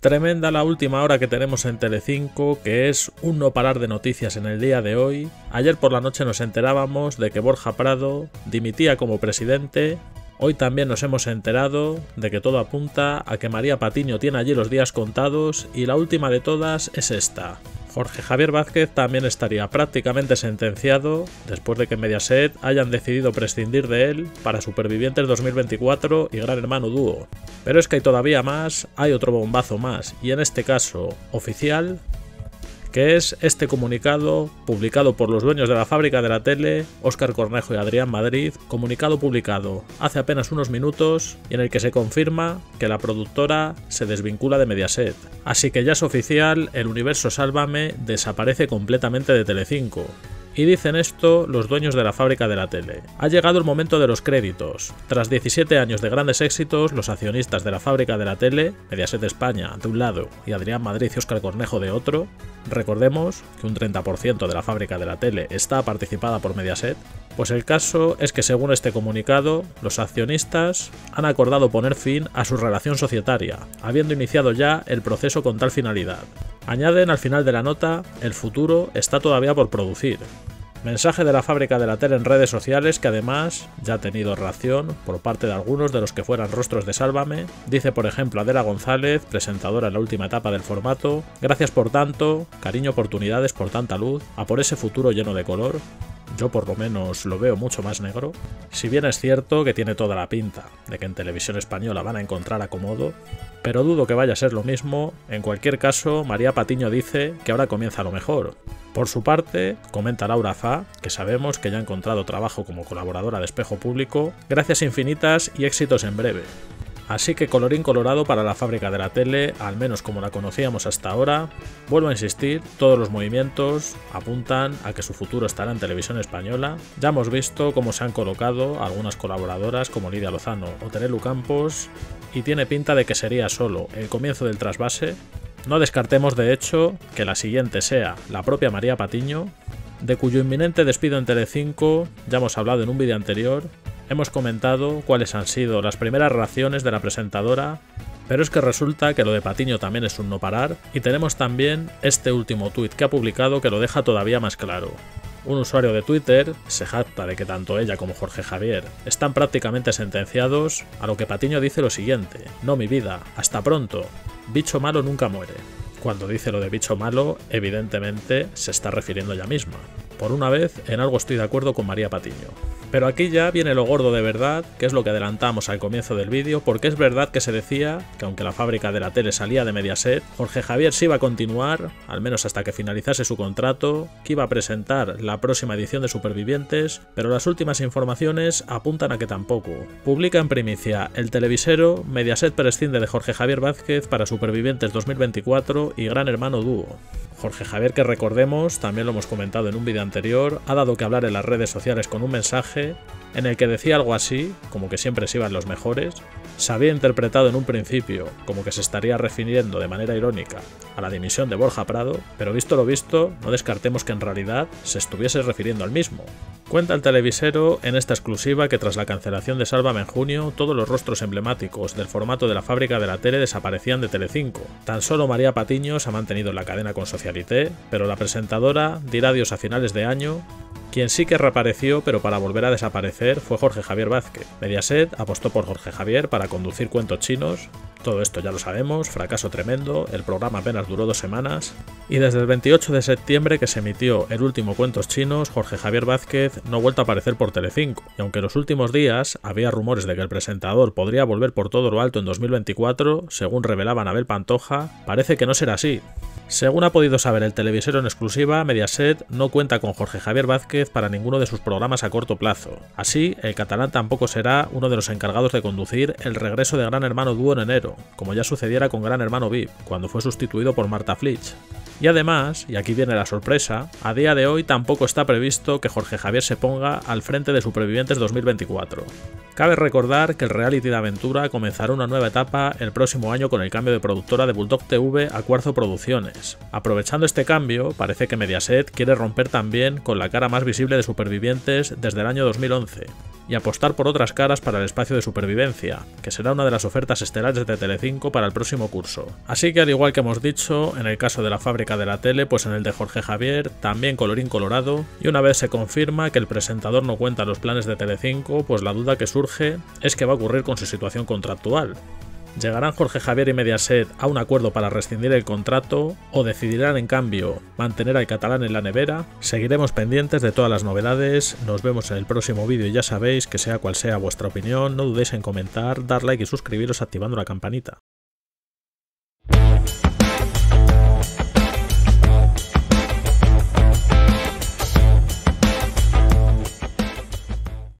Tremenda la última hora que tenemos en Telecinco, que es un no parar de noticias en el día de hoy. Ayer por la noche nos enterábamos de que Borja Prado dimitía como presidente. Hoy también nos hemos enterado de que todo apunta a que María Patiño tiene allí los días contados y la última de todas es esta. Jorge Javier Vázquez también estaría prácticamente sentenciado después de que Mediaset hayan decidido prescindir de él para Supervivientes 2024 y Gran Hermano Dúo. Pero es que hay todavía más, hay otro bombazo más, y en este caso oficial, que es este comunicado publicado por los dueños de la fábrica de la tele, Óscar Cornejo y Adrián Madrid, comunicado publicado hace apenas unos minutos y en el que se confirma que la productora se desvincula de Mediaset. Así que ya es oficial, el universo Sálvame desaparece completamente de Telecinco. Y dicen esto los dueños de la fábrica de la tele. Ha llegado el momento de los créditos. Tras 17 años de grandes éxitos, los accionistas de la fábrica de la tele, Mediaset España de un lado y Adrián Madrid y Óscar Cornejo de otro, recordemos que un 30% de la fábrica de la tele está participada por Mediaset, pues el caso es que según este comunicado, los accionistas han acordado poner fin a su relación societaria, habiendo iniciado ya el proceso con tal finalidad. Añaden al final de la nota, el futuro está todavía por producir. Mensaje de la fábrica de la tele en redes sociales que además ya ha tenido reacción por parte de algunos de los que fueran rostros de Sálvame. Dice por ejemplo Adela González, presentadora en la última etapa del formato, gracias por tanto, cariño oportunidades por tanta luz, a por ese futuro lleno de color, yo por lo menos lo veo mucho más negro. Si bien es cierto que tiene toda la pinta de que en televisión española van a encontrar acomodo, pero dudo que vaya a ser lo mismo. En cualquier caso, María Patiño dice que ahora comienza lo mejor. Por su parte, comenta Laura Fa, que sabemos que ya ha encontrado trabajo como colaboradora de Espejo Público, gracias infinitas y éxitos en breve. Así que colorín colorado para la fábrica de la tele, al menos como la conocíamos hasta ahora. Vuelvo a insistir, todos los movimientos apuntan a que su futuro estará en televisión española. Ya hemos visto cómo se han colocado algunas colaboradoras como Lidia Lozano o Terelu Campos, y tiene pinta de que sería solo el comienzo del trasvase. No descartemos de hecho que la siguiente sea la propia María Patiño, de cuyo inminente despido en Telecinco ya hemos hablado en un vídeo anterior hemos comentado cuáles han sido las primeras reacciones de la presentadora, pero es que resulta que lo de Patiño también es un no parar, y tenemos también este último tuit que ha publicado que lo deja todavía más claro. Un usuario de Twitter se jacta de que tanto ella como Jorge Javier están prácticamente sentenciados, a lo que Patiño dice lo siguiente, no mi vida, hasta pronto, bicho malo nunca muere. Cuando dice lo de bicho malo, evidentemente se está refiriendo a ella misma. Por una vez, en algo estoy de acuerdo con María Patiño. Pero aquí ya viene lo gordo de verdad, que es lo que adelantamos al comienzo del vídeo, porque es verdad que se decía que aunque la fábrica de la tele salía de Mediaset, Jorge Javier sí iba a continuar, al menos hasta que finalizase su contrato, que iba a presentar la próxima edición de Supervivientes, pero las últimas informaciones apuntan a que tampoco. Publica en primicia el televisero Mediaset prescinde de Jorge Javier Vázquez para Supervivientes 2024 y Gran Hermano Dúo. Jorge Javier, que recordemos, también lo hemos comentado en un vídeo anterior, ha dado que hablar en las redes sociales con un mensaje en el que decía algo así, como que siempre se iban los mejores, se había interpretado en un principio como que se estaría refiriendo de manera irónica a la dimisión de Borja Prado, pero visto lo visto, no descartemos que en realidad se estuviese refiriendo al mismo. Cuenta el televisero en esta exclusiva que tras la cancelación de Sálvame en junio, todos los rostros emblemáticos del formato de la fábrica de la tele desaparecían de Telecinco. Tan solo María Patiño se ha mantenido en la cadena con Socialité, pero la presentadora dirá adiós a finales de año quien sí que reapareció, pero para volver a desaparecer, fue Jorge Javier Vázquez. Mediaset apostó por Jorge Javier para conducir cuentos chinos. Todo esto ya lo sabemos, fracaso tremendo, el programa apenas duró dos semanas. Y desde el 28 de septiembre que se emitió el último Cuentos Chinos, Jorge Javier Vázquez no ha vuelto a aparecer por Telecinco. Y aunque en los últimos días había rumores de que el presentador podría volver por todo lo alto en 2024, según revelaba Anabel Pantoja, parece que no será así. Según ha podido saber el televisero en exclusiva, Mediaset no cuenta con Jorge Javier Vázquez para ninguno de sus programas a corto plazo. Así, el catalán tampoco será uno de los encargados de conducir el regreso de Gran Hermano Dúo en enero, como ya sucediera con Gran Hermano VIP, cuando fue sustituido por Marta Flitch. Y además, y aquí viene la sorpresa, a día de hoy tampoco está previsto que Jorge Javier se ponga al frente de Supervivientes 2024. Cabe recordar que el reality de aventura comenzará una nueva etapa el próximo año con el cambio de productora de Bulldog TV a Cuarzo Producciones. Aprovechando este cambio, parece que Mediaset quiere romper también con la cara más visible de Supervivientes desde el año 2011 y apostar por otras caras para el espacio de supervivencia, que será una de las ofertas estelares de Telecinco para el próximo curso. Así que al igual que hemos dicho, en el caso de la fábrica de la tele, pues en el de Jorge Javier, también colorín colorado, y una vez se confirma que el presentador no cuenta los planes de Telecinco, pues la duda que surge es qué va a ocurrir con su situación contractual. ¿Llegarán Jorge Javier y Mediaset a un acuerdo para rescindir el contrato o decidirán en cambio mantener al catalán en la nevera? Seguiremos pendientes de todas las novedades, nos vemos en el próximo vídeo y ya sabéis que sea cual sea vuestra opinión, no dudéis en comentar, dar like y suscribiros activando la campanita.